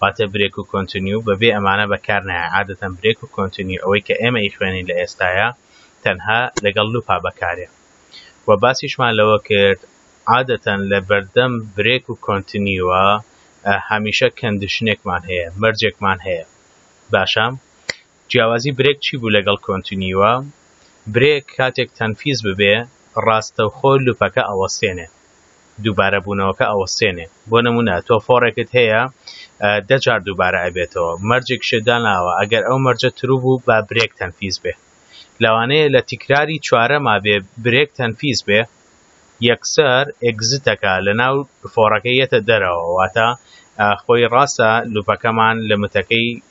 واتە برێک و کۆنتنیو بەبێ ئەمانە بەکار نایە عادەتەن برێک و کۆنتنیو ئەوەی کە ئێمە ئیخوێنین لە ئێستایە تەنها لەگەڵ لوپا بەکارێ وە باسیشمان لەوە کرد عادەتەن لە بەردەم برێک و کۆنتنیوە هەمیشە کەندشنێکمان هەیە مەرجێکمان هەیە باشە جیاوازی برێک چی بوو لەگەڵ کۆنتینیوە؟ برێک کاتێک تەنفیز ببێ ڕاستەوخۆ لوپەکە ئەوەستێنێ، دووبارە بوونەوەکە ئەوەستێنێ، بۆ نموونە تۆ فۆڕێکت هەیە دە جار دووبارە ئەبێتەوە، مەرجێکشت داناوە ئەگەر ئەو مەرجە ترو بوو با برێک تەنفیز بێ، لەوانەیە لە تیکراری چوارەما بێ برێک تەنفیز بێ یەکسەر ئێگزیتەکە لەناو فۆڕەکە یەتە دەرەوە، واتە خۆی ڕاستە لوپەکەمان لمتەکەی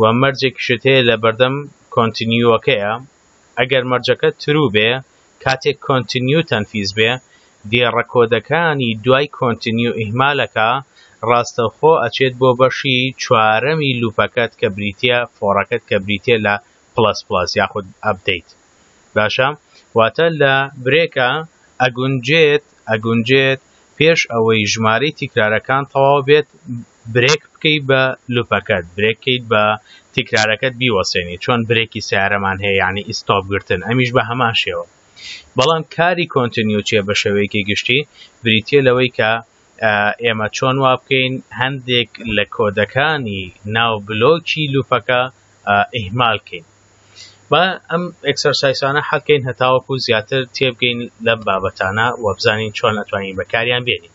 و مەرجێکیشت هەیە لەبەردەم کۆنتینیوەکەیە ئەگەر مەرجەکە ترو بێ کاتێک کۆنتینیو تەنفیز بێ دێڕە کۆدەکانی دوای کۆنتینیو ئیهمالەکا ڕاستەوخۆ ئەچێت بۆ بەشی چوارەمی لوپەکەت کە بریتیە فۆڕەکەت کە بریتیە لە پڵەس پڵەس یاخود ئەپدەیت باشە واتە لە برێکە ئەگونجێت ئەگونجێت پێش ئەوەی ژمارەی تیکرارەکان تەواو بێت برێک بکەی بە لوپەکەت برێک کەیت بە تیکرارەکەت بیوەسێنی چۆن برێکی سەیارەمان هەیە یانی ئیستۆپ گرتن ئەمیش بە هەمان شێوە بەڵام کاری کۆنتنیو چیە بە شێوەیەکی گشتی بریتیە لەوەی کە ئێمە چۆن وا بکەین هەندێک لە کۆدەکانی ناو بلۆکی لوپەکە ئیهمال کەین با ئەم ئەکسەرسایسانە حەکەین هەتاوەکو زیاتر تێبگەین لەم بابەتانە وەبزانین چۆن ئەتوانین بەکاریان بێنین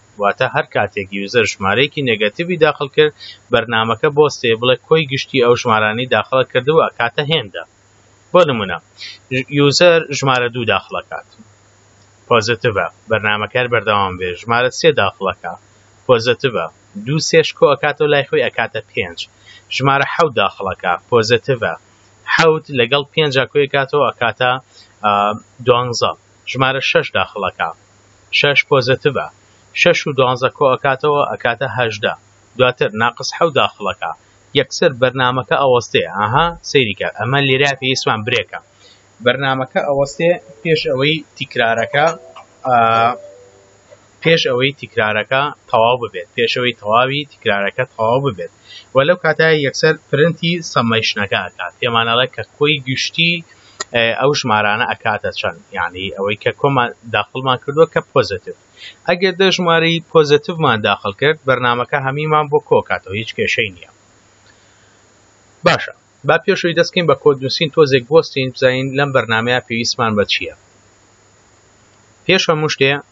واتە هەر کاتێک یوزەر ژمارەیەکی نێگەتیڤی داخل کرد بەرنامەکە بۆ ستێیبڵێک کۆی گشتی ئەو ژمارانەی داخڵە کردووە ئەکاتە هێندە بۆ نمونە یوزەر ژمارە دوو داخڵەکات پۆزتڤە بەرنامەکار بەردەوام بێ ژمارە سێ داخڵەکە پۆزتڤە دوو سێش کۆ ئەکاتەوە لای خۆی ئەکاتە پێنج ژمارە حەوت داخڵەکە پۆزتڤە حەوت لەگەڵ پێنج کۆی کاتەوە ئەکاتە دوانزە ژمارە شەش داخڵەکا شەش پۆزەتڤە شەش و دوانزە کۆئەکاتەوە ئەکاتە هەژدە دواتر ناقس حەوت داخڵەکا یەکسەر بەرنامەکە ئەوەستێ ئاها سەیری کە ئەمە لێرە پێویستمان برێکە بەرنامەکە ئەوەستێ پێش ئەوەی تیکرارەکە پێش ئەوەی تیکرارەکە تەواو ببێت پێش ئەوەی تەواوی تیکرارەکە تەواو ببێت و لەو کاتە یەکسەر پرنتی سەممەیشنەکە ئەکات پێمان ئەڵێ کە کۆی گشتی ئەو ژمارانە ئەکاتە چەند یعنی ئەوەی کە کۆمان داخڵمان کردووە کە پۆزتیف ئەگەر دە ژماری پۆزتیفمان داخل کرد بەرنمەکە هەمیمان بۆ کۆکاتەوە هیچ کێشەی نییە باشە با پێشوی دەستکەین بە کۆد نووسین تۆزێک بۆستین بزانین لەم بەرنمەیە پێویستمان بە چییە پێش هەموو شتێ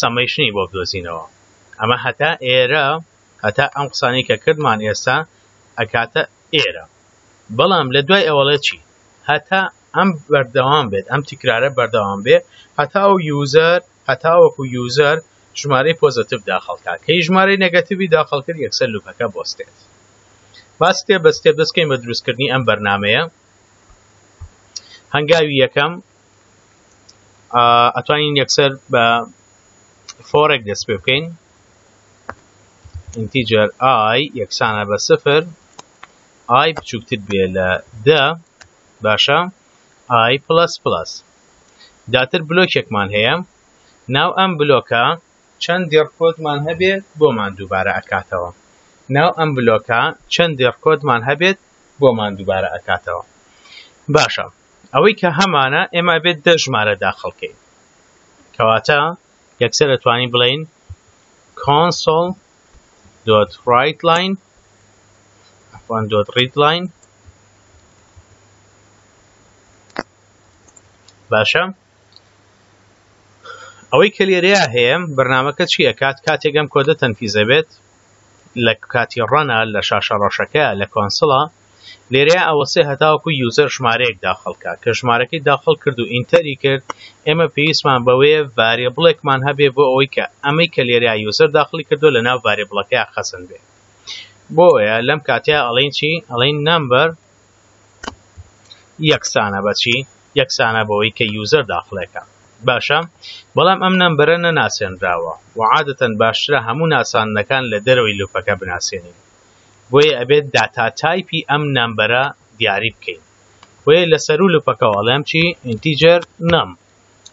سەمەیشنی بۆ بدۆزینەوە ئەمە هەتا ئێرە هەتا ئەم قسانەی کە کردمان ئێستا ئەکاتە ئێرە بەڵام لە دوای ئەوەڵێ چی هەتا ئەم بەردەوام بێت ئەم تیکرارە بەردەوام بێ هەتا و یوزەر هەتا وەکو یوزەر ژمارەی پۆزتیف داخڵکە کەی ژمارەی نەگەتیوی داخڵکرد یەکسەر لوپەکە بۆستێت باستێ بەستێ بەستکەین بە دروستکردنی ئەم بەرنمەیە هەنگاوی یەکەم ئەتوانین یەکسەر بە فۆرێک دەست پێ بکەین ئینتیجەر ئای یەکسانە بە سفر ئای بچووکتر بێ لە دە باشە ئای پلس پلس داتر بلۆکێکمان هەیە ناو ئەم بلۆکە چەند دێڕکۆتمان هەبێت بۆمان دووبارە ئەکاتەوە ناو ئەم بلۆکە چەند دێڕکۆتمان هەبێت بۆمان دووبارە ئەکاتەوە باشە ئەوەی کە هەمانە ئێمە ئەبێت دە ژمارە داخڵ کەین کەواتە یەکسەر ئەتوانین بڵێین console dot write line عفوا dot read line باشە ئەوەی کە لێرەیە هەیە بەرنمەکە چی ئەکات کاتێک ئەم کۆدە تەنفیزە بێت لە کاتی ڕەنە لە شاشە ڕەشەکە لە کۆنسڵە لێرەیە ئەوە سێ هەتاوەکو یوزەر ژمارەیەک داخڵکە کە ژمارەکەی داخڵ کرد و ئینتەری کرد ئێمە پێویستمان بەوەیە ڤارێ بڵێکمان هەبێ بۆ ئەوەی کە ئەمەی کە لێرە یوزەر داخلی کردو لە ناو ڤارێ بڵەکەی خەسن بێت بۆیە لەم کاتیا ئەڵین چی ئەڵین نمبەر یەکسانە بە چی؟ یەکسانە بەوەی کە یوزەر داخڵێکە باشە بەڵام ئەم نەمبەرە نەناسێنراوە و عادەتەن باشترە هەموو ناساندنەکان لە دەرەوەی لوپەکە بناسێنین بۆیە ئەبێت داتا تایپی ئەم نەمبەرە دیاری بکەین بۆیە لە سەرو لوپەکەواڵێم چی ئینتیجر نەم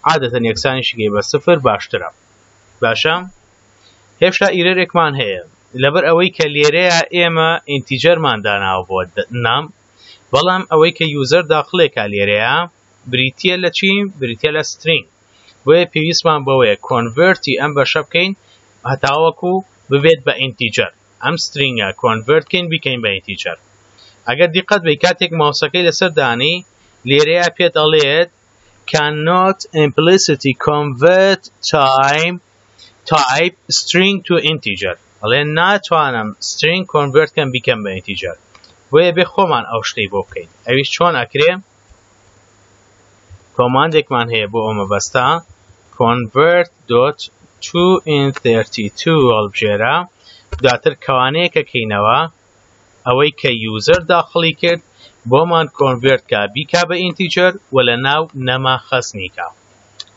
عادەتەن یەکسانی شگەی بە سفر باشترە باشە هێشتا ئیرەرێکمان هەیە لەبەر ئەوەی کە لێرەیە ئێمە ئینتیجەرمان داناوە بۆ نام بەڵام ئەوەی کە یوزەر داخلێکە لێرەیە بریتە لە چی بریتە لە سترینگ بۆیە پێویستمان بەوەیە کۆنڤرتی ئەم بەشە بکەین هەتاوەکو ببێت بە ئینتیجەر ئەم سترینگە کۆنڤرتکەین بیکەین بە ئینتیجەر ئەگەر دیقەت بی کاتێک ماوسەکەی لەسەر دانی لێرەیە پێت ئەڵێت cannot implicitly convert time تایپ سترینگ تو ئینتیجەر ئەڵێن ناتوانم سترینگ کۆنڤێرت کەم بیکەم بە ئینتیجەر بۆیە بێ خۆمان ئەو شتەی بۆ بکەین ئەویش چۆن ئەکرێ کۆماندێکمان هەیە بۆ ئەو مەبەستە convert dot to in 32 هەڵبژێرە دواتر کەوانەیەکەکەینەوە ئەوەی کە یوزەر داخڵی کرد بۆمان کۆنڤێرت کا بیکا بە ئینتیجەر و لە ناو نەمە خەزنی کا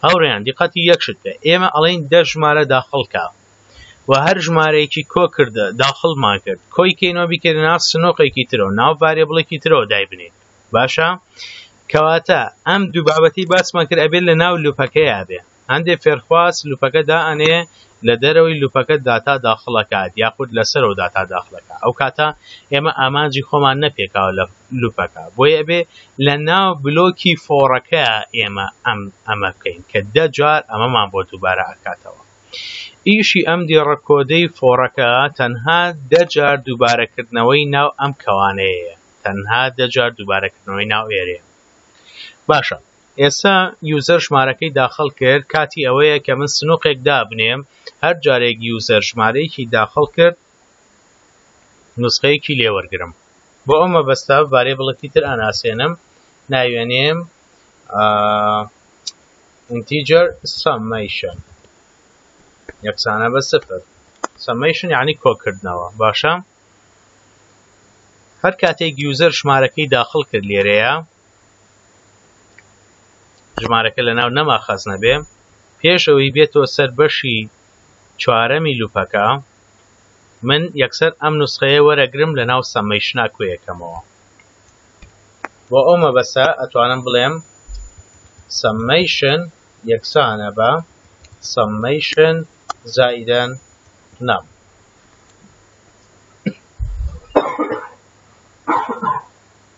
هاوڕێیان دیقەتی یەک شت کە ئێمە ئەڵێین دە ژمارە داخڵ کا و هەر ژمارەیەکی کۆ کردە داخڵمان کرد کۆی کەینەوە بیکەینە ناو سنۆقێکی ترەوە ناو ڤارێبڵێکی ترەوە دایبنێن باشە کەواتە ئەم دوو بابەتی باسمان کرد ئەبێت لە ناو لوپەکەیا بێ هەندێ فێرخواز لوپەکە دائەنێ لە دەرەوەی لوپەکە داتا داخڵەکات یاخود لەسەرەوە داتا داخلەکا ئەوکاتە ئێمە ئامانجی خۆمان نەپێکاوە لە لوپەکە بۆیە ئەبێ لە ناو بلۆکی فۆڕەکە ئێمە ئەم ئەمە بکەین کە دە جار ئەمەمان بۆ دووبارە ئەکاتەوە ئیشی ئەم دێڕە کۆدەی فۆڕەکە تەنها دە جار دووبارەکردنەوەی ناو ئەم کەوانەیە تەنها دە جار دووبارەکردنەوەی ناو ئێرێ باشە ئێستا یوزەر ژمارەکەی داخل کرد کاتی ئەوەیە کە من سنوقێک دابنێم هەر جارێک یوزەر ژمارەیەکی داخل کرد نوسخەیەکی لێ وەرگرم بۆ ئەو مەبەستە ڤاریبڵێکی تر ئەناسێنم ناوێنێم ئینتیجەر سەمەیشن یەکسانە بە سفر سەمەیشن یعنی کۆکردنەوە باشە هەر کاتێک یوزەر ژمارەکەی داخل کرد لێرەیە ژمارەکە لە ناو نەما خەز نەبێ پێش ئەوی بێتەوە سەر بەشی چوارەمی لوپەکە من یەکسەر ئەم نوسخەیە وەرەگرم لە ناو سەمەیشنا کوێەکەمەوە بۆ ئەو مەبەسە ئەتوانم بڵێم سەمەیشن یەکسانە بە سەمەیشن زائیدەن نام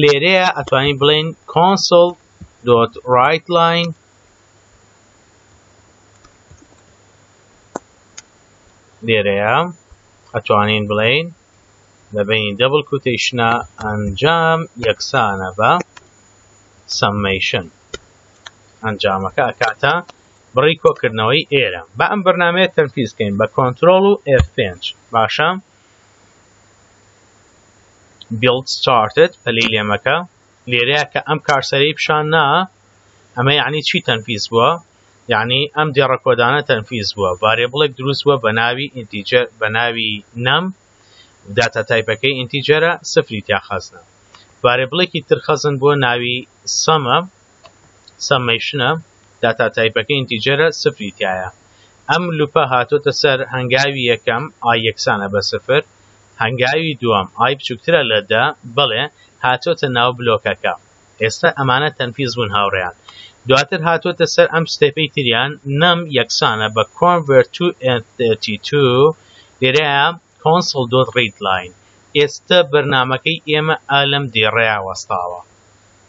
لێرەیە ئەتوانین بڵێین کۆنسڵ دۆت ڕایت لاین لێرەیە ئەتوانین بڵێین لە بینی دەبڵ کوتیشنە ئەنجام یەکسانە بە سمەیشن ئەنجامەکە ئەکاتە بڕی کۆکردنەوەی ئێرە بە ئەم بەرنمەیە تەرفیزکەین بە کۆنتترۆل و F5 باشە build started پەلی لێمەکە لێرەیە کە ئەم کارسەری پیشان نا ئەمە یعنی چی تەنفیز بووە یعنی ئەم دێڕە کۆدانە تەنفیز بووە ڤارێبڵێک دروست بووە بە ناوی ئینتیجەر بە ناوی نەم داتا تایپەکەی ئینتیجەرە سفری تیا خەزنە ڤارێبڵێکی تر خەزن بۆ ناوی سەمە سەمەیشنە داتا تایپەکە ئینتیجەرە سفری تیایە ئەم لوپە هاتۆتە سەر هەنگاوی یەکەم ئای یەکسانە بە سفر هەنگاوی دووەم ئای بچوکترە لە دە بەڵێ هاتۆتە ناو بلۆکەکە ئێستا ئەمانە تەنفیز بوون هاوڕێیان دواتر هاتۆتە سەر ئەم ستێپەی تریان نەم یەکسانە بە کۆنڤەرت تو ئێنتیتی تو لێرەیە کۆنسڵ دۆت ڕید لاین، ئێستە بەرنامەکەی ئێمە ئا لەم دێڕەیا وەستاوە.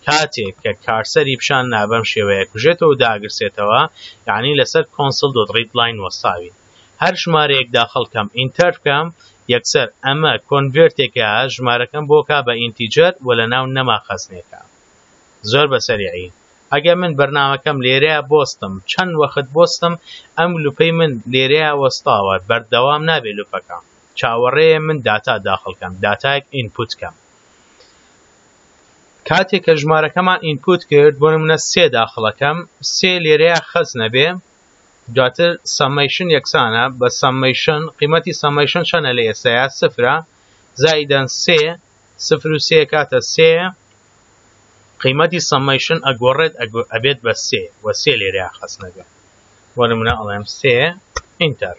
کاتێک کە کارسەری پیشان نا بەم شێوەیە کوژێتەوەو داگرسێتەوە یەعنی لەسەر کۆنسڵ دۆت ڕید لاین وەستاوین. هەر ژمارەیەک داخڵ کەم، ئینتەر بکەم، یەکسەر ئەمە کۆنڤێرتێکە ژمارەکەم بۆ کا بە ئینتیجەر و لەناو نەما خەزنێکە. زۆر بە سەریعی. ئەگە من بەرنامەکەم لێرەیا بۆستم چەند وەخت بۆستم ئەم لوپەی من لێرەیا وەستاوە بەردەوام نابێ لوپەکە چاوەڕێ من داتا داخڵ کەم داتایەک ئینپوت کەم کاتێک کە ژمارەکەمان ئینپوت کرد بۆ منە سێ داخڵەکەم سێ لێرەیە خەز نەبێ دواتر سەمەیشن یەکسانە بە سەمەیشن قیمەتی سەمەیشن چەنە لە ئێستایا سفرە زایدەن سێ سفر و سێ کاتە سێ قیمەتی سەمەیشن ئەگۆڕێت ئەبێت بە سێ وە سێ لێرەیان خەسنەگە بۆ نمونە ئەڵێم سێ ئینتەر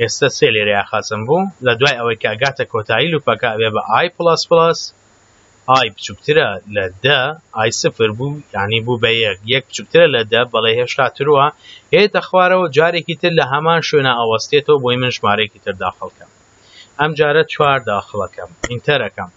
ئێستا سێ لێرەیان خەسم بوو لە دوای ئەوەی کاگاتە کۆتایی لوپەکە ئەبێ بە ئای پڵس پڵس ئای بچووکترە لە دە ئای سفر بوو یعنی بوو بە یەک یەک بچووکترە لە دە بەڵێ هێشتا تروە هێتە خوارەوە جارێکی تر لە هەمان شوێنە ئەوەستێتەوە بۆی من ژمارەیەکی تر داخڵکەم ئەم جارە چوار داخڵەکەم ئینتەرەکەم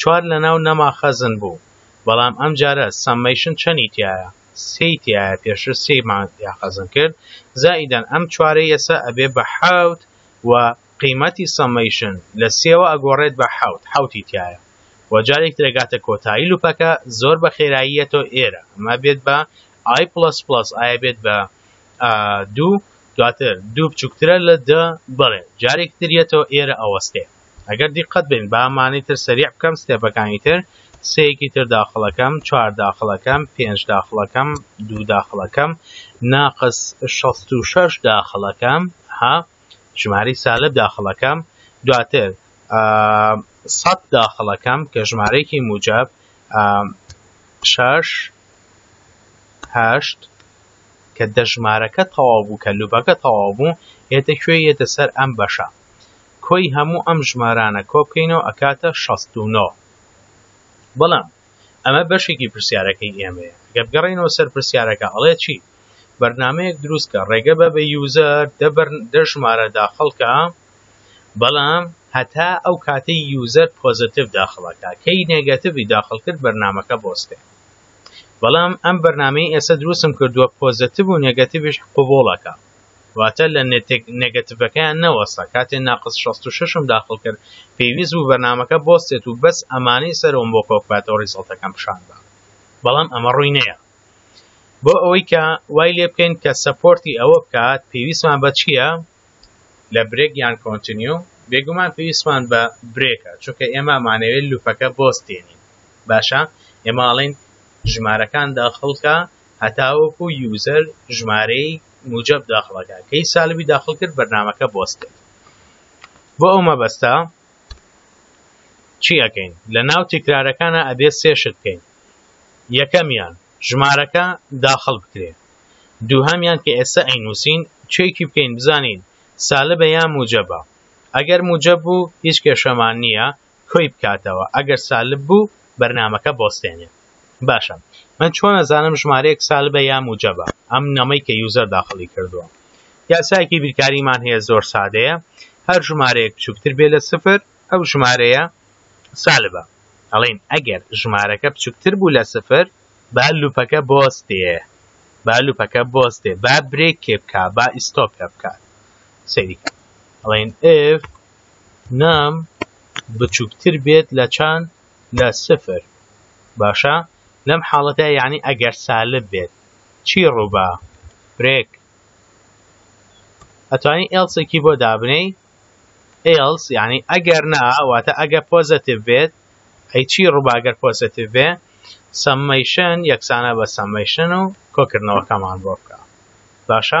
چوار لەناو نەما خەزن بوو بەڵام ئەمجارە سەممەیشن چەنی تیایە سێی تیایە پێشتر سێی مان تیا خەزن کرد زائیدەن ئەم چوارەی ئێسا ئەبێ بە حەوت وە قیمەتی سەممەیشن لە سێوە ئەگۆڕێت بە حەوت حەوتی تیایە وە جارێک تر ئەگاتە کۆتایی لوپەکە زۆر بە خێراییە تۆ ئێرە ئەمە بێت بە ئای پڵەس پڵەس ئایا بێت بە دوو دواتر دوو بچووکترە لە دە بڵێ جارێک تریەتەوە ئێرە ئەوەستێ ئەگەر دیقەت بەین با مانی تر سەریع بکەم ستێپەکانی تر سێیەکی تر داخڵەکەم چوار داخڵەکەم پێنج داخڵەکەم دوو داخڵەکەم ناقس شەست و شەش داخڵەکەم ها ژماری سالب داخڵەکەم دواتر سەد داخڵەکەم کە ژمارەیەکی موجب شەش هەشت کە دەژمارەکە تەواو بوو کە لوبەکە تەواو بوو یەتە کوێ یەتە سەر ئەم بەشە کۆی هەموو ئەم ژمارانە کۆبکەینەوە ئەکاتە شەست و نۆ. بەڵام ئەمە بەشێکی پرسیارەکەی ئێمەیە. گەر بگەڕێینەوە سەر پرسیارەکە ئەڵێ چی؟ بەرنامەیەک دروستکە ڕێگە بە بە یوزەر دە بەر دە ژمارە داخڵ کە بەڵام هەتا ئەو کاتی یوزەر پۆزتیف داخڵەکە کەی نێگەتیڤی داخڵ کرد بەرنمەکە بۆستێ بەڵام ئەم بەرنمەی ئێستا دروستم کردووە پۆزتیف و نێگەتیڤش قوبوڵەکە واتە لە نێتێک نێگەتڤەکەیان نەوەستا کاتێ ناقس شەست و شەش م داخڵ کرد پێویست بوو بەرنامەکە بۆستێت و بەس ئەمانەی سەرەوەم بۆ کۆپ بکاتەوە ریزڵتەکەم پیشان با بەڵام ئەمە ڕووی نەیە بۆ ئەوەی کە وای لێ بکەین کە سەپۆرتی ئەوە بکات پێویستمان بە چییە لە برێک یان کۆنتنیو بێگومان پێویستمان بە برێکە چونکە ئێمە مانەوێت لوپەکە بۆستێنین باشە ئێماڵین ژمارەکان داخڵکە هەتاوەکو یوزەر ژمارەی موجەب داخڵەکا کەی سالبی داخڵ کرد بەرنامەکە بۆست کرد بۆ ئەو مەبەستە چی ئەکەین لە ناو تکرارەکانە ئەبێ سێشت بکەین یەکەمیان ژمارەکە داخڵ بکرێ دووهامیان کە ئێستا ئەی نووسین چێکی بکەین بزانین سالبە یا موجەبە ئەگەر موجەب بوو هیچ کێشەمان نییە کۆی بکاتەوە ئەگەر سالب بوو بەرنامەکە بۆستێنێ باشە من چۆن ئەزانم ژمارەیەک سالبە یا موجەبە ئەم نەمەی کە یوزەر داخڵی کردووە یاسایەکی بیرکاریمان هەیە زۆر سادەیە هەر ژمارەیەک بچووکتر بێ لە سفر ئەو ژمارەیە سالبە ئەڵین ئەگەر ژمارەکە بچووکتر بوو لە سفر با لوپەکە بۆستێ با لوپەکە بۆستێ با برێکێ بکە با ئیستۆپێ بکات سەیریکە ئەڵین ئف نام بچووکتر بێت لە چەند لە سفر باشە لەم حاڵەتە یعنی ئەگەر سالب بێت چی ڕووبا برێک ئەتوانی ئێلسێکی بۆ دابنەی ئێلس یعنی ئەگەر نا واتە ئەگەر پۆزتیڤ بێت ئەی چی ڕووباگەر پۆزتیڤ بێ سمەیشن یەکسانە بە سمەیشن و کۆکردنەوەکەمان بۆ بکە باشە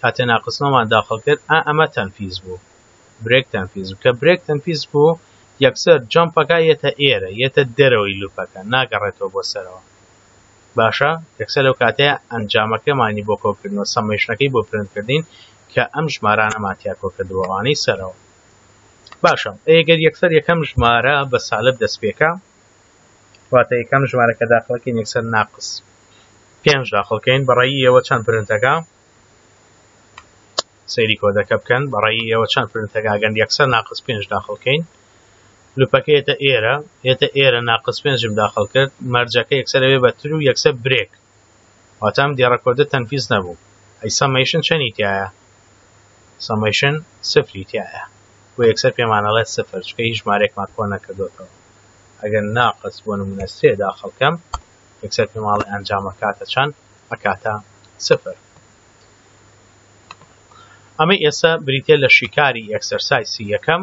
تا تێناقستنەوەمان داخڵ کرد ئا ئەمە تەنفیز بوو برێک تەنفیز بوو کە برێک تەنفیز بوو یەکسەر جەمپەکە یەتە ئێرە یەتە دەرەوەی لوپەکە ناگەڕێتەوە بۆ سەرەوە باشە یەکسەر لەو کاتەیە ئەنجامەکەمانی بۆ کۆکردنەوە سەمەیشنەکەی بۆ پرنت کردین کە ئەم ژمارانەمان تیاکۆ کردووانەی سەرەوە باشە ئەگەر یەکسەر یەکەم ژمارە بە سالب دەستپێکە واتە یەکەم ژمارە کە داخڵەکەین یەکسەر ناقس پێنج داخڵکەین بەڕێی ئێوە چەند پرنتەکە سەیری کۆدەکە بکەن بەڕێی ئێوە چەند پرنتەکە گەن یەکسەر ناقس پێنج داخڵکەین لوپەکەێتە ئێرە هێتە ئێرە ناقس پێنجم داخل کرد مەرجەکە یەکسەرەوێ بە تر و یەکسە برێک واتام دێڕەکۆدە تەنفیز نەبوو ئەی سەمەیشن چەنی تایە سەمەیشن سفری تیایە بۆ یەکسەر پێمان ئەڵێت سفر چکە هیچ ژمارەیەکمان کۆ نەکردۆتەوە ئەگەر ناقص بۆ نمونە سێ داخڵکەم یەکسەر پێماڵی ئەنجامە کاتە چەند ئەکاتە سفر ئەمە ئێستا بریتە لە شیکاری ئەکسەرسایسی یەکەم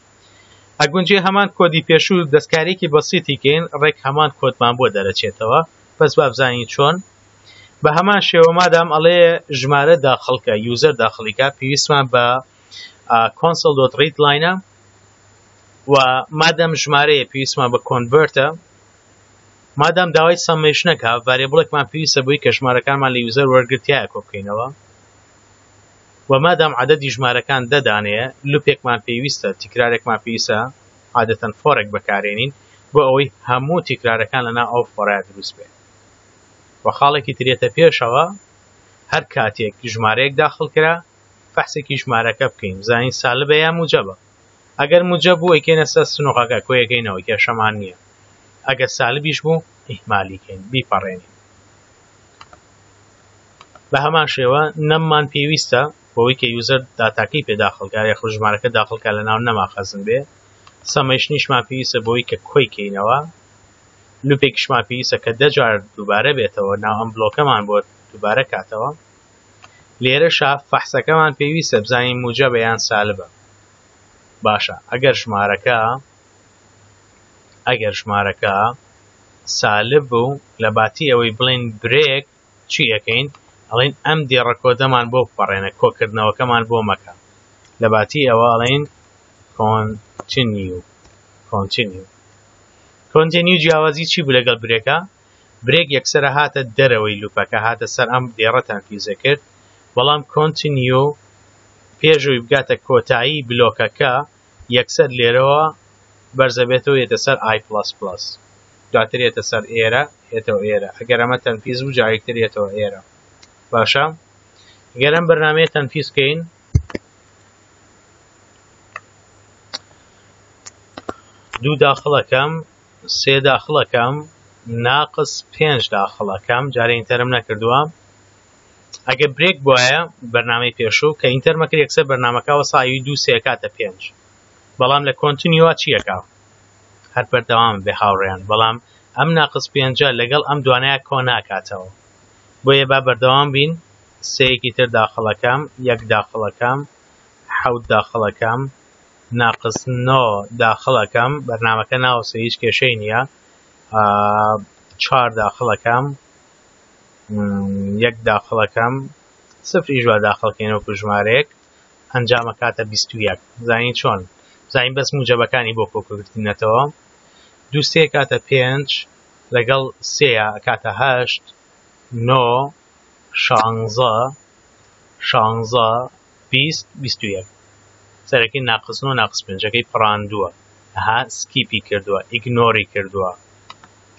ئەگونجێ هەمان کۆدی پێشوو دەستکاریەکی بەسیتی کەین ڕێک هەمان کۆدمان بۆ دەرەچێتەوە بەس بابزانین چۆن بەهەمان شێوە مادام ئەڵێ ژمارە داخڵکە یوزەر داخڵیکە پێویستمان بە کۆنسل دۆت ڕیت لاینە و مادەم ژمارەیە پێویستمان بە کۆنڤەرتە مادام داوای سەممیشنەکە ڤارێبڵێکمان پێویستە بووی کە ژمارەکانمان لە یوزەر وەرگرتیایە کۆ بکەینەوە و مادام عەدەدی ژمارەکان دە دانەیە، لوپێکمان پێویستە، تیکرارێکمان پێویستە، عادەتەن فۆرێک بەکارێنین بۆ ئەوەی هەموو تیکرارەکان لەناو ئەو فۆرە دروست بێت و خاڵێکی تر یەتە پێشەوە هەر کاتێک ژمارەیەک داخڵ کرا فەحسێکی ژمارەکە بکەین زانین سالبە یا موجەبە ئەگەر موجەب بوو ئەیکەینە سەر سنووقەکە کۆیەکەینەوە کێشەمان نییە ئەگەر سالبیش بوو ئیهمالیکەین بیپەڕێنین بە هەمان شێوە نەممان پێویستە بۆەوەی کە یوزەر داتاکەی پێدا خەڵکارە خو ژمارەکە داخڵکە لە ناو نەما خەزن بێ سەمەش نیشمان پێویستە بۆی کە کۆی کەینەوە لوپێکشمان پێویستە کە دەجار دووبارە بێتەوە ناو ئەم بلۆکەمان بۆ دووبارە کاتەوە لێرە شا فەحسەکەمان پێویستە بزانین موجە بەیان سالبە باشە ئەگەر ژمارەکە ئەگەر ژمارەکە سالب بوو لەباتی ئەوەی بڵێین برێک چی ئەکەین ئەڵین ئەم دێڕە کۆدەمان بۆ بپەڕێنە کۆکردنەوەکەمان بۆ مەکە لەباتی ئەوە ئەڵین کۆنتینیو کۆنتینیو کۆنتینیو جیاوازی چی بوو لەگەڵ برێکە برێک یەکسرە هاتە دەرەوەی لوپەکە هاتە سەر ئەم دێڕە تەنفیزە کرد بەڵام کۆنتینیو پێشوی بگاتە کۆتایی بلۆکەکە یەکسەر لێرەوە بەرزەبێتەوە یەتە سەر ئای پڵەس پڵەس دواتر یەتە سەر ئێرە یەتەوە ئێرە ئەگەر ئەمە تەنفیز بوو جارێک تر یەتەوە ئێرە باشە گەر ئەم بەرنمەیە تەنفیز کەین دوو داخڵەکەم سێ داخڵەکەم ناقس پێنج داخڵەکەم جارێن تەرم نەکردووە ئەگەر برێک بوایە بەرنامەی پێشوو کە ئینتەر مەکرد یەکسەر بەرنامەکە ئەوسا ئەیوی دوو سێ ئەکاتە پێنج بەڵام لە کۆنتنیوا چی ئەکا هەر بەردەوام بێ هاوڕێیان بەڵام ئەم ناقص پێنجە لەگەڵ ئەم دوانەیە کۆ ناکاتەوە بۆیە با بەردەوام بین سەیەکی تر داخڵەکەم یەک داخڵەکەم حەوت داخڵەکەم ناقص نۆ داخڵەکەم بەرنامەکە ناوەسە هیچ کێشەی نییە چوار داخڵەکەم یەک داخڵ ئەکەم سفریش با داخڵ کەین وەکو ژمارەیەک ئەنجامە کاتە بیست و یەک زانین چۆن زانین بەس موجەبەکانی بۆ کۆکردنەتەوە دوو سێ کاتە پێنج لەگەڵ سێ کاتە هەشت نۆ شانزە شانزە بیست بیست و یەک سەرەکەی ناقصن و ناقص پێنجەکەی پڕاندووە ها سکیپی کردووە ئیگنۆری کردووە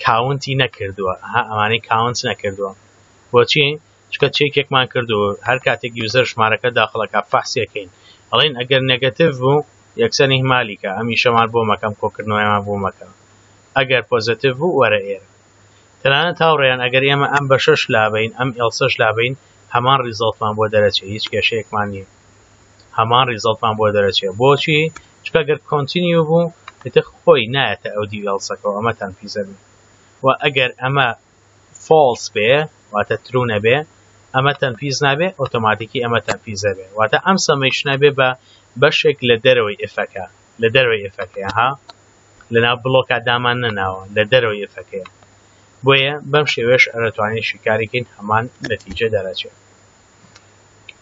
کاونتی نەکردووە ئەها ئەمانەی کاونت نەکردووە بۆچی چکە چێکێکمان کردو هەر کاتێک یوزەر ژمارەکە داخڵەکە فەحسیەکەین ئەڵین ئەگەر نگەتیڤ بوو یەکسەر ئیهمالیکە ئەمیشەمان بۆ مەکەم کۆکردنەوەیمان بۆ مەکە ئەگەر پۆزەتیڤ بوو وەرە ئێرە تەنانەت هاوڕێیان ئەگەر ئێمە ئەم بەشەش لابین ئەم ئێڵسەش لابین هەمان ریزڵتمان بۆ دەرەچێ هیچ کێشەیەکمان نییە هەمان ریزەڵتمان بۆ دەرەچێ بۆچی چکە گەر کۆنتینیو بوو ئیتر خۆی نایەتە ئەو دیوێڵسەکەەوە ئەمە تەنفیزەبی و ئەگەر ئەمە فۆڵس بێ واتە ترو نەبێ ئەمە تەنفیز نابێ ئۆتۆماتیکی ئەمە تەنفیزە بێ واتە ئەم سەمەیش نابێ بە بەشێک لە دەرەوەی ئفەکە لە دەرەوەی ئفەکەیە ها لەناو بڵۆکە دامان نەناوە لە دەرەوەی ئفەکەیە بۆیە بەم شێوێش ئەرەتوانین شیکاریکەین هەمان نەتیجە دەرەچێت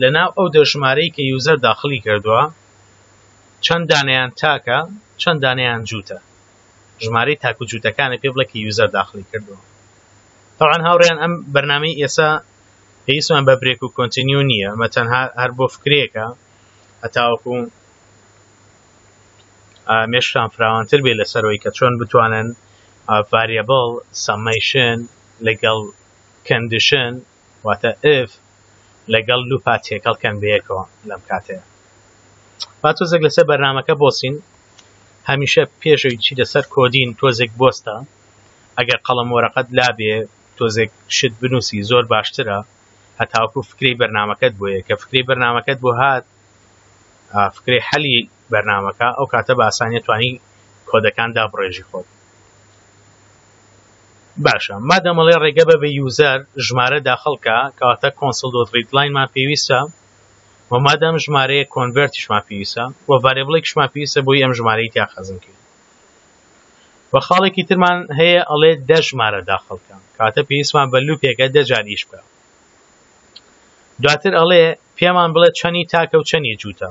لە ناو ئەو دەرژمارەی کە یوزەر داخلی کردووە چەند دانەیان تاکە چەند دانەیان جووتە ژمارەی تاک و جووتەکانی پێ بڵێ کە یوزەر داخلی کردووە تاوان هاوڕێیان ئەم بەرنمەی ئێسا پێویستمان بە برێک و کۆنتینیو نییە ئەمە تەنها هەر بۆ فکرێکە هەتاوەکو مێشتان فراوانتر بێ لەسەرەوەی کە چۆن بتوانن ڤریبڵ سەمەیشن لەگەڵ کەندیشن واتە ئف لەگەڵ لوپا تێکەڵ کەن بەیەکەوە لەم کاتەیە با تۆزێک لەسەر بەرنمەکە بۆسین هەمیشە پێشەوی چی لەسەر کۆدین تۆزێک بۆستە ئەگەر قەڵم وەرەقەت لابێ تۆزێک شت بنووسی زۆر باشترە هەتاوکو فکری بەرنمەکەت بۆیە کە فکری بەرنمەکەت بۆ هات فکری حەلی بەرنامەکە ئەو کاتە بە ئاسانیە توانی کۆدەکان دابڕێژی خۆت باشە مادەمەڵێ ڕێگە بە بە یوزەر ژمارە داخڵکە کەواتە کۆنسل دۆت ڕیدلاینمان پێویستە و مادەم ژمارەیە کۆنڤەرتیشمان پێویستە و ڤارێبڵێکشمان پێویستە بۆی ئەم ژمارەی تا خەزم کرد و خاڵێکی ترمان هەیە ئەڵێ دە ژمارە داخڵکە کاتە پێویستمان بە لوپێکە دەجاریش بکە دواتر ئەڵێ پێمان بڵێ چەنی تاکە و چەنی جووتە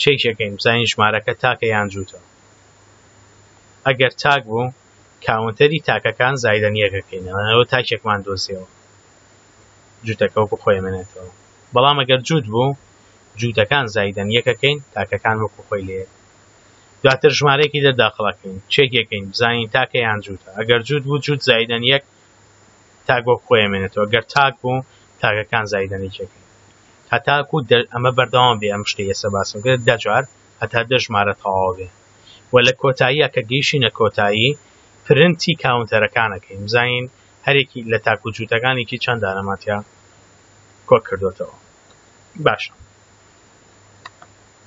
چێک یەکەین بزانین ژمارەکە تاکە یان جووتە ئەگەر تاک بوو کاونتەری تاکەکان زایدەن یەکەکەینەوە ئەوە تاکێکمان دۆزیەوە جووتەکە وەکو خۆی منێتەوە بەڵام ئەگەر جووت بوو جووتەکان زایدەن یەکەکەین تاکەکان وەکو خۆی لێ دواتر ژمارەیەکی دەرداخڵاکەین چێک یەکەین بزانین تاکە یان جووتە ئەگەر جووت بوو جووت زایدەن یەک تاک وەک خۆی ئەمێنێتەوە گەر تاک بوو تاکەکان زایدەن یەکێکن هەتاکو ئەمە بەردەوام بێ ئەم شتە ئێستا باسم کرد دەجار هەتا دە ژمارە تەواو بێ و لە کۆتاییە کە گەیشتینە کۆتایی پرنتی کاونتەرەکانەکەین بزانین هەرێکی لە تاک و جووتەکانێکی چەند دانەماتیا کۆ کردوێتەوە باشە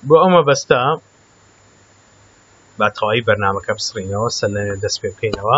بۆ ئەمە بەستە با تەواوی بەرنمەکە بسڕینەوە سەر لەێ دەست پێ بکەینەوە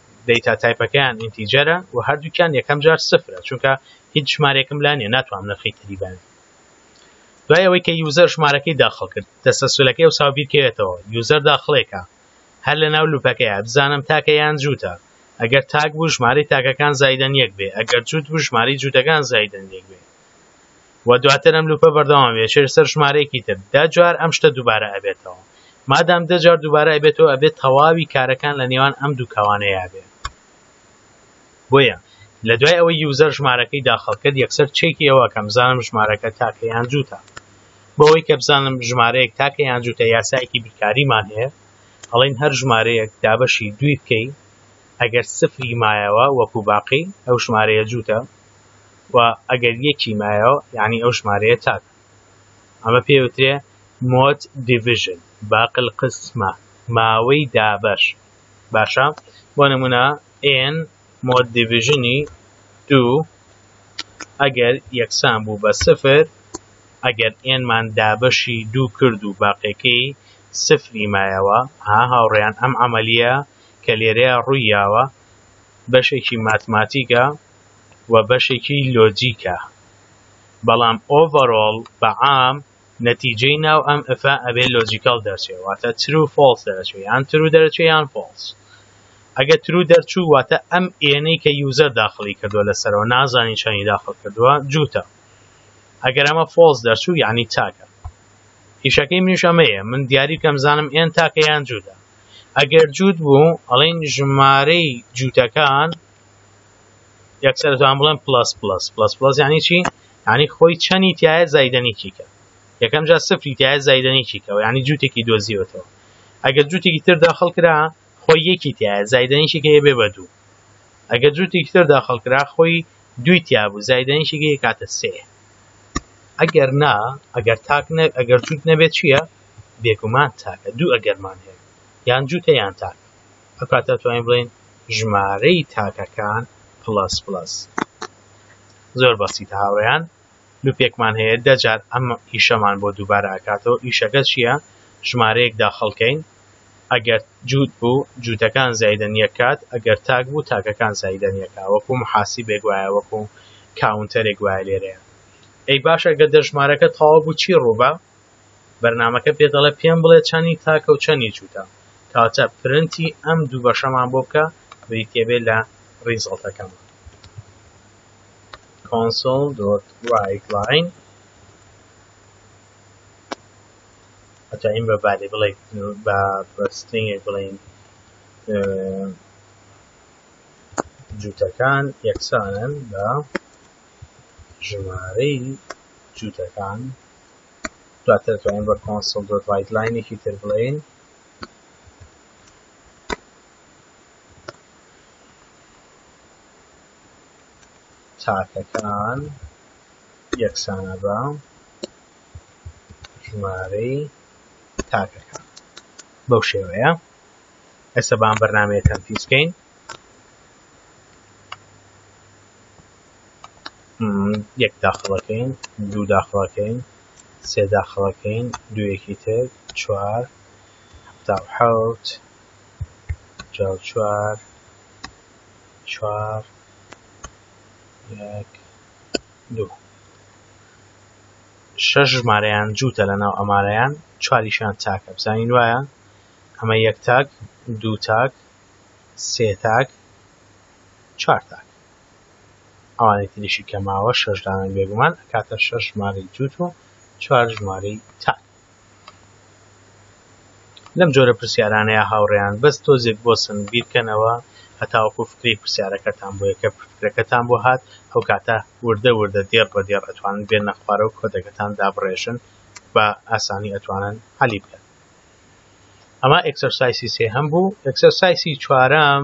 دەیتا تایپەکەیان ئینتیجەرە و هەردووکیان یەکەم جار سفرە چونکە هیچ ژمارەیەکم لا نیە ناتوانم نرخی تری بەن دوای ئەوەی کە یوزەر ژمارەکەی داخڵ کرد تەسەسولەکەی و ساوبیرکەوێتەوە یوزەر داخڵێکە هەر لە ناو لوپەکەیە بزانم تاکە یان جووتە ئەگەر تاک بوو ژمارەی تاکەکان زایدەن یەک بێ ئەگەر جووت بوو ژمارەی جووتەکان زایدەن یەک بێ وە دواتر ئەم لوپە بەردەوام ئەبێت چێژ سەر ژمارەیەکی تر دە جار ئەم شتە دوبارە ئەبێتەوە مادام دە جار دوبارە ئەبێتەوە ئەبێت تەواوی کارەکان لە نێوان ئەم دوو کەوانەیا بێت بۆیە لە دوای ئەوەی یوزەر ژمارەکەی داخڵ کرد یەکسەر چێکی ئەوە کەم زانم ژمارەکە تاکە یان جووتە بەوەی کە بزانم ژمارەیەک تاکە یان جووتە یاسایەکی بیرکاریمان هەیە ئەڵین هەر ژمارەیەک دابەشی دوی بکەی ئەگەر سفری مایەوە وەکو باقی ئەو ژمارەیە جووتە و ئەگەر یەکی مایەوە یانی ئەو ژمارەیە تاکە ئەمە پێ وترێ مۆد دیڤژن باقی القسمە ماوەی دابەش باشە بۆ نمونە ئێن مۆد دیڤژنی دوو ئەگەر یەکسان بوو بە سفر ئەگەر ئێنمان دابەشی دوو کرد و باقیەکەی سفری مایەوە ها هاوڕێیان ئەم عملیە کە لێرەیە ڕوویاوە بەشێکی ماتماتیکە و بەشێکی لۆجیکە بەڵام ئۆڤەرۆڵ بە عام نەتیجەی ناو ئەم ئفە ئەبێ لۆجیکەڵ دەرچێ واتە ترو فۆڵس دەرەچێ یان ترو دەرەچێ یان فۆڵس ئەگە ترو دەرچوو واتە ئەم ئێنەی کە یوزەر داخلی کردووە لەسەرەوە نازانی چەنی داخل کردووە جووتە ئەگەر ئەمە فۆڵس دەرچوو یعنی تاکە ئیشەکەی منیش ئەمەیە من دیاری کەم زانم ئێن تاکەیان جودا ئەگەر جووت بوو ئەڵین ژمارەی جووتەکان یەکسەر دەتوانم بڵێم پڵەس پڵەس پڵەس پڵەس یعنی چی یعنی خۆی چەنی تایە زایدەنێکی کە یەکەم جا سفری تایە زایدەنێکی کەەوە یعنی جووتێکی دۆزیوەتەوە ئەگەر جووتێکی تر داخل کرا خۆی یەکی تایە زایدەنێکی کە بێ بە دوو ئەگەر جووتێکی تر داخل کرا خۆی دوی تیا بوو زایدەنێکی گەی کاتە سێ ئەگەر نا ئەگەر تاک ئەگەر جووت نەبێت چییە بێگومان تاکە دوو ئەگەرمان هەیە یان جووتە یان تاک ئەکات ئەتوانین بڵێن ژمارەی تاکەکان پلس پلس زۆر بەسیتە هاوڕێیان لوپێکمان هەیە دەجار ئەم ئیشەمان بۆ دووبارە ئەکاتەوە ئیشەکە چییە ژمارەیەک داخڵکەین ئەگەر جووت بوو جووتەکان زایدە نیەکات ئەگەر تاک بوو تاکەکان زایدە نیەکە وەکو محاسی بێگوایە وەکو کاونتەرێک وایە لێرەیە ئەی باشە گە دەژمارەکە تەوا بوو چی ڕووبە بەرنامەکە پێت دەڵێت پێم بڵێ چەنی تاکە و چەنی جووتە کاتە پرنتی ئەم دوو بەشەمان بۆ بکە بریتیە بێ لە ڕیزڵتەکەمان console.writeline ئەتوانین بە باری بڵێ بە پرستنگێک بڵین جووتەکان یەکسانن بە ژمارەی جووتەکان دواتر توانین بە کۆنسڵ دۆت ڕایت لاینێکی تر بڵێین تاکەکان یەکسانە بە ژمارەی تاکەکان بەو شێوەیە ئێستا بام بەرنمەیە تەنفیزکەین یەک داخڵەکەین دوو داخڵەکەین سێ داخڵەکەین دوویەکی تر چوار تا حوت جا چوار چوار یەک دوو شەش ژمارەیان جووتە لە ناو ئەمارەیان چواریشان تاکە بزانین وایە ئەمە یەک تاک دوو تاک سێ تاک چوار تاک ئەوانەی تریشی کە ماوە شەش دانە بێگومان ئەکاتە شەش ژمارەی جووت و چوار ژمارەی تاک لەم جۆرە پرسیارانەیە هاوڕێیان بەس تۆزێک بۆسن بیرکەنەوە هەتاوەکو فکری پرسیارەکەتان بۆ یەکە فکرەکەتان بۆ هات ئەو کاتە وردە وردە دێڕ بە دێڕ ئەتوانن بێن نەخوارە و کۆدەکەتان دابڕێژن بە ئاسانی ئەتوانن حەلی بکەن ئەمە ئەکسەرسایسی سێ هەم بوو ئەکسەرسایسی چوارەم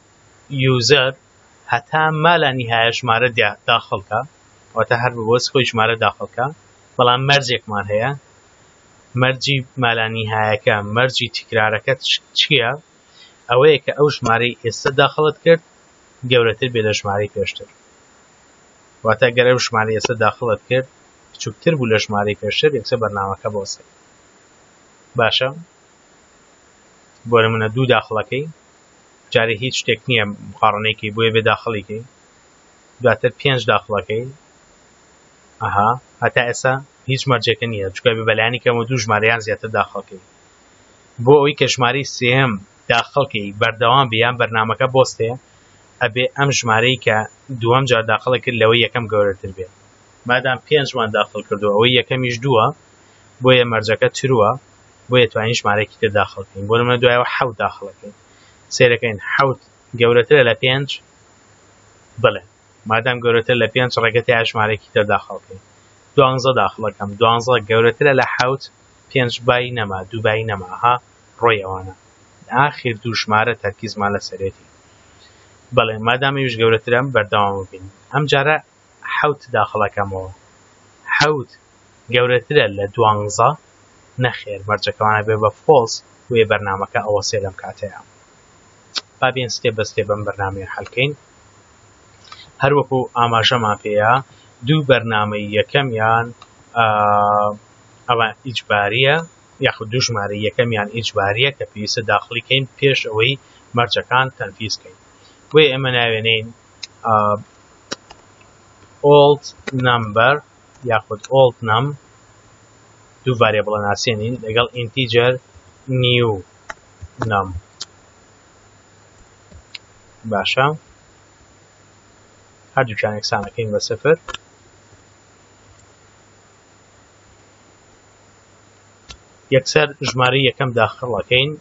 یوزەر هەتا مالا نیهایە ژمارە داخڵ کا واتە هەر بەوەس خۆی ژمارە داخڵ کا بەڵام مەرجێکمان هەیە مەرجی مالا نیهایەکە مەرجی تکرارەکە چییە ئەوەیە کە ئەو ژمارەی ئێستا داخڵت کرد گەورەتر بێ لە ژمارەی پێشتر واتە گەر ئەو ژمارە ئێستا داخڵت کرد بچووکتر بوو لە ژمارەی پێشتر یەکسە بەرنامەکە بۆسێ باشە بۆ نمونە دوو داخڵەکەی جارێ هیچ شتێک نییە مقاڕنەی کەی بۆیە بێ داخڵی کەی دواتر پێنج داخڵەکەی ئەها هەتا ئێسا هیچ مەرجێکە نییە چکە بە بەلانی کەمە دوو ژمارەیان زیاتر داخڵکەی بۆ ئەوی کە ژمارەی سێم داخڵکەی بەردەوام بیان بەرنمەکە بۆستێ ئەبێ ئەم ژمارەی کە دووەم جار داخڵە کرد لەوەی یەکەم گەورەتر بێ مادام پێنجمان داخل کردو ئەوەی یەکەمیش دووە بۆیە مەرجەکە تروە بۆیە توانین ژمارەیەکی تر داخڵ بکەین بۆ نمونە دوایەوە حەوت داخڵەکەین سێرەکەین حەوت گەورەترە لە پێنج بڵێ مادام گەورەتر لە پێنج ڕێگە تیا ژمارەیەکی تر داخڵکەین دوانزە داخڵەکەم دوانزە گەورەترە لە حەوت پێنج بای نەما دووبای نەما ها ڕۆی ئەوانە ئاخیر دوو ژمارە تەرکیزمان لە سەرێتی بەڵێ مادامی وش گەورەترم بەردەوام بین ئەم جارە حەوت داخڵەکەمەوە. حەوت گەورەترە لە دوانزە؟ نەخێر مەرجەکەمانە بێ بە فۆڵس بۆیە بەرنامەکە ئەوەسێ لەم کاتەیا با بێن ستێپ بە ستێپ ئەم بەرنامەیە حەلکەین هەر وەکو ئاماژەمان پێەیە دوو بەرنامەی یەکەمیان ئەوە ئیجباریە یاخود دوو ژمارە یەکەمیان ئیجباریە کە پێویستە داخڵیکەین پێش ئەوەی مەرجەکان تەنفیزکەین بۆیە ئێمە ناوێنین ئۆڵد نەمبەر یاخود ئۆڵد نەم دوو ڤارێبڵە ناسێنین لەگەڵ ئینتیجەر نیو نەم باشە هەردووکیان یەکسانەکەین بە سفر یەکسەر ژمارە یەکەم داخڵەکەین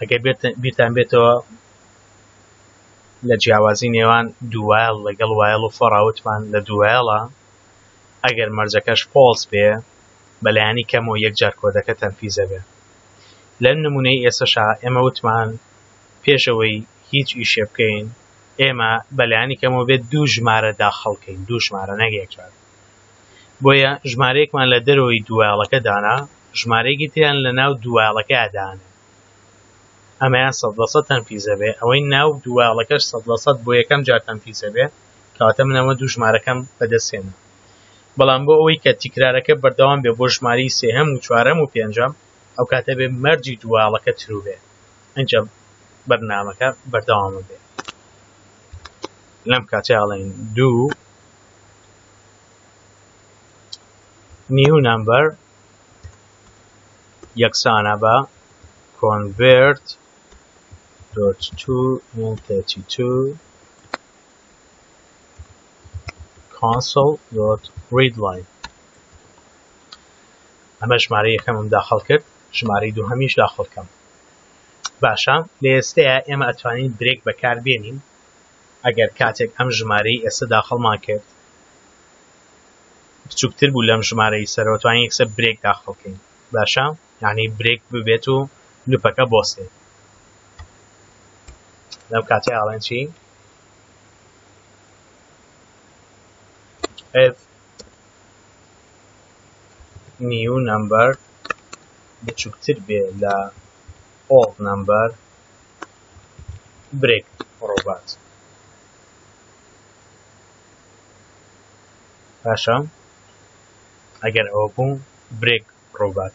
ئەگەر بیرتان بێتەوە لە جیاوازی نێوان دووایڵ لەگەڵ وایڵ و فۆراوتمان لە دووایڵە ئەگەر مەرجەکەش فۆڵس بێ بەلایانی کەمەوە یەکجار کۆدەکە تەنفیزە بێ لەم نمونەی ئێسەشا ئێمە وتمان پێشەوەی هیچ ئیشێ بکەین ئێمە بەلایانی کەمەوە بێت دوو ژمارە داخڵکەین دوو ژمارە نەگەیەکجار بۆیە ژمارەیەکمان لە دەرەوەی دووایڵەکە دانا ژمارەیەکی تریان لە ناو دووایڵەکەیا دانێ ئەمەیان سەد لە سەد تەنفیزە بێ ئەوەی ناو دووایڵەکەش سەد لە سەد بۆ یەکەم جار تەنفیزە بێ کەواتە من ئەمە دوو ژمارەکەم بەدەستێنە بەڵام بۆ ئەوەی کە تیکرارەکە بەردەوام بێ بۆ ژماری سێهەم و چوارەم و پێنجەم ئەو کاتە بێ مەرجی دوواڵەکە ترو بێ ئەجا بەرنمەکە بەردەوامە بێ لەم کاتێ ئاڵین دوو نیو نەمبەر یەکسانە بە کۆنڤێرت دۆت تو ئێن تێتی تو کۆنسڵ دۆت ڕید لاین ئەمە ژمارە یەکەمم داخڵ کرد ژمارەی دوو هەمیش داخڵکەم باشە لە ئێستەیە ئێمە ئەتوانین برێک بەکار بێنین ئەگەر کاتێک ئەم ژمارەی ئێستا داخڵمان کرد بچووکتر بوو لەم ژمارەی سەرەوە توانین یەکسە برێک داخڵ بکەین باشە یعنی برێک ببێت و لوپەکە بۆسێ لەم کاتی ئاڵێن چی ئف نیو نمبەر بچووکتر بێ لە ئۆڵ نمبەر برێک ڕۆبات باشە ئەگەر ئەوە بوو برێک ڕۆبات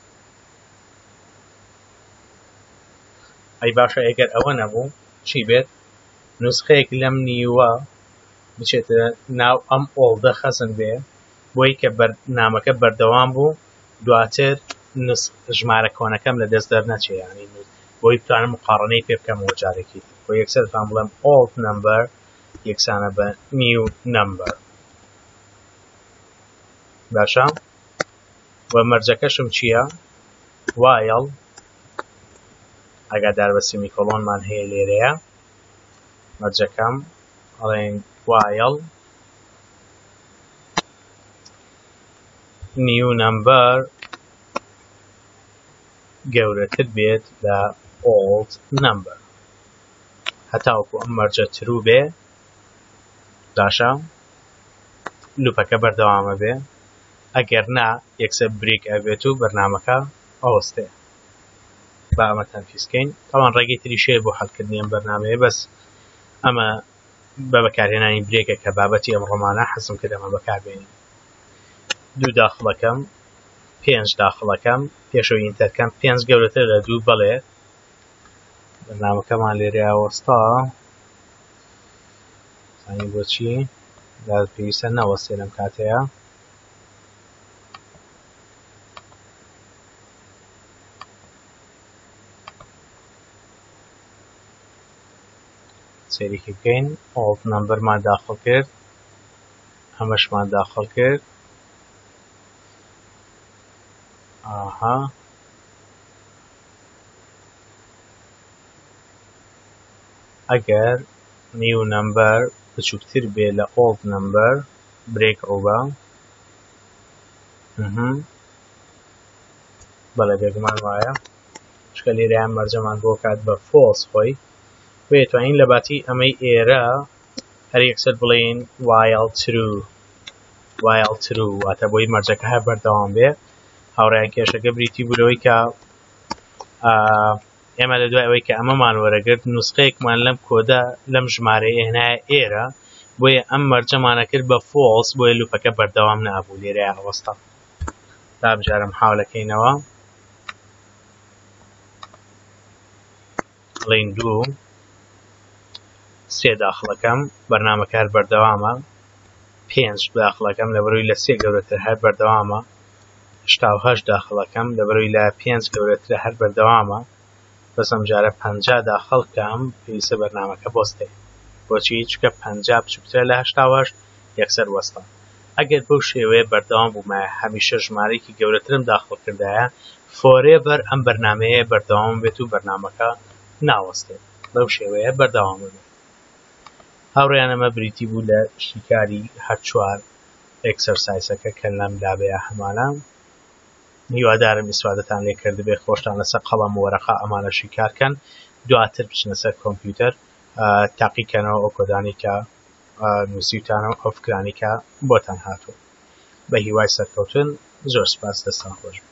ئەی باشە ئەگەر ئەوە نەبوو چی بێت نسخەیەک لەم نیوە بچێتە ناو ئەم ئۆڵدە خەزن بێ بۆی کە بەرنامەکە بەردەوام بوو دواتر نوس ژمارە کۆنەکەم لە دەست دەرنەچێ یانی نوس بۆی بتوانم مقاڕنەی پێ بکەمەوە جارێکی تر بۆ یەکسەر بتوان بڵێم ئۆڵد نەمبەر یەکسانە بە نیو نەمبەر باشە و مەرجەکەشم چییە وایڵ ئەگادار بە سیمیکۆلۆنمان هەیە لێرەیە مەرجەکەم ئەڵێن وایڵ نیو نەمبەر گەورەتر بێت لە ئۆڵد نەمبەر هەتاوەکو ئەم مەرجە ترو بێ باشە لوپەکە بەردەوامە بێ ئەگەر نا یەکسە بریک ئەبێت و بەرنمەکە ئەوەستێ بامەتان فیسکەین تاوان ڕێگەی تریشەیە بۆ حەلکردنی ئەم بەرنمەیە بەس ئەمە بە بەکارهێنانی برێکە کە بابەتی ئەم ڕۆمانە حەزم کرد ئەمە بەکاربێنین دوو داخڵەکەم پێنج داخڵەکەم پێشەوە ئینتەرکەم پێنج گەورەتر لە دوو بڵێ بەنامەکەمان لێرە وەستا زانین بۆچی دا پێویستە نەوەستێ لەم کاتەیە سەیرێکی بکەین ئۆڵد نمبەرمان داخڵ کرد ئەمەشمان داخڵ کرد ئاها ئەگەر نیو نمبەر بچووکتر بێ لە ئۆڵد نمبەر برێک ڕووبە بەڵێ بێگومان وایە چکە لێرەیان مەرجەمان بۆ کات بە فۆڵس خۆی بێ توانین لە باتی ئەمەی ئێرە هەر یەکسەر بڵین وایڵ ترو وایڵ ترو واتە بۆی مەرجەکە هەر بەردەوام بێ هاوڕیان کێشەکە بریتی بوورەوەی کە ئێمە لە دوای ئەوەی کە ئەمەمان وەرەگرت نووسقەیەکمان لەم کۆدە لەم ژمارە ئێنای ئێرە بۆیە ئەم مەرجەمانە کرد بە فۆڵس بۆیە لوپەکە بەردەوام نابوو لێرە ئەوەستا تا بجارم حاولەکەینەوە ئەڵین دوو سێ داخڵەکەم بەرنمەکە هەر بەردەوامە پێنج داخڵەکەم لە بەروی لە سێ گەورەتر هەر بەردەوامە هشتاهشت داخڵەکەم لە بەروی لە پێنج گەورەتر هەر بەردەوامە بەس ئەمجارە پەنجا داخل کەم پێویستە بەرنامەکە بۆستێ بۆچی چکە پەنجا بچوکترە لە هەشتا وهەشت یەکسەر وەستا ئەگەر بەو شێوەیە بەردەوام بومایە هەمیشە ژمارەیەکی گەورەترم داخل کردایە فۆرێڤەر ئەم بەرنامەیە بەردەوام بێت و بەرنامەکە ناوەستێت بەم شێوەیە بەردەوام بێت هاوڕیان ئەمە بریتی بوو لە شیکاری هەرچوار ئەکسەرسایسەکە کە لەم دابێ هەمانە هیوادارم ئیسفادەتان لێ کردبێ خۆشتان لەسەر قەڵەم و وەرەقە ئەمانە شیکار کەن دواتر بچنە سەر کۆمپیوتەر تاقیکەنەوە ئەو کۆدانی کە نووسیوتانە ئەو فکرانی کە بۆتان هاتووە بە هیوای سەرکەوتن زۆر سپاس دەستان خۆش بێ